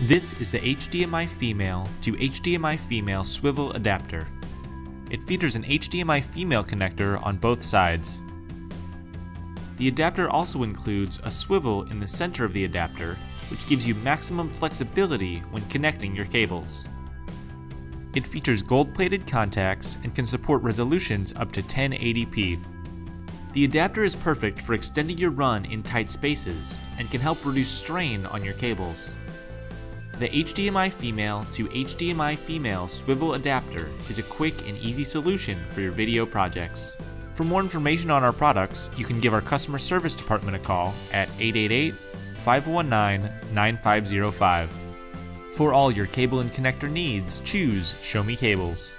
This is the HDMI female to HDMI female swivel adapter. It features an HDMI female connector on both sides. The adapter also includes a swivel in the center of the adapter, which gives you maximum flexibility when connecting your cables. It features gold-plated contacts and can support resolutions up to 1080p. The adapter is perfect for extending your run in tight spaces and can help reduce strain on your cables. The HDMI female to HDMI female swivel adapter is a quick and easy solution for your video projects. For more information on our products, you can give our customer service department a call at 888 519 9505. For all your cable and connector needs, choose Show Me Cables.